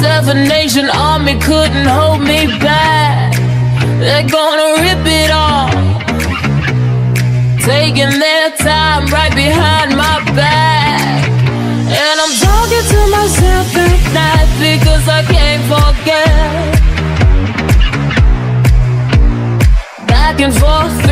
seven nation army couldn't hold me back. They're gonna rip it off. Taking their time right behind my back. And I'm talking to myself at night because I can't forget. Back and forth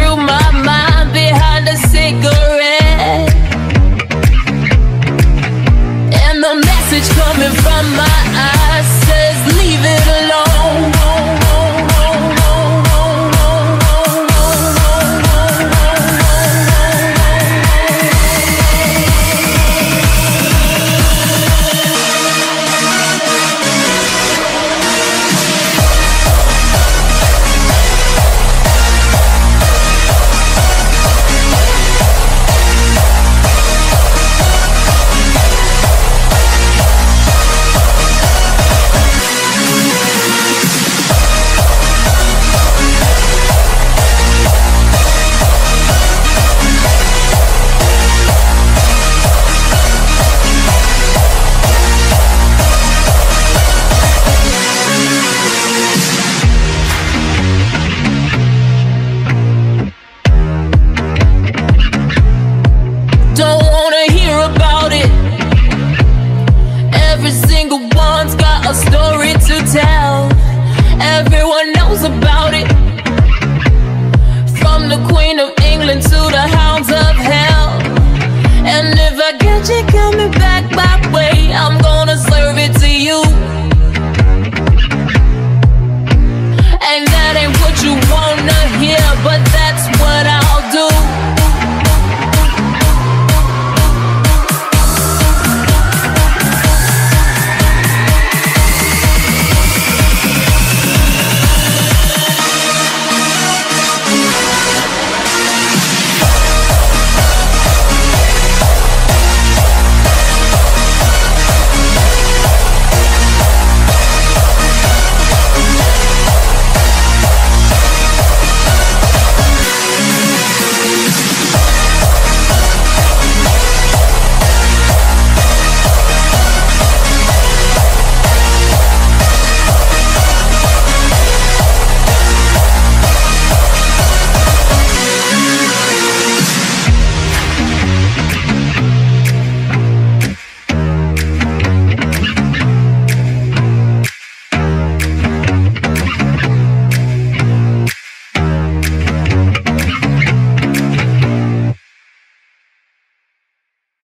you wanna hear, but that